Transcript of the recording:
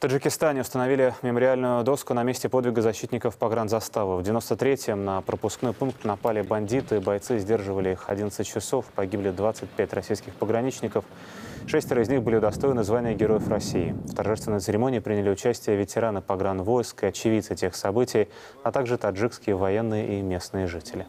Таджикистане установили мемориальную доску на месте подвига защитников погранзаставы. В 93-м на пропускной пункт напали бандиты. Бойцы сдерживали их 11 часов. Погибли 25 российских пограничников. Шестеро из них были удостоены звания Героев России. В торжественной церемонии приняли участие ветераны погранвойск и очевидцы тех событий, а также таджикские военные и местные жители.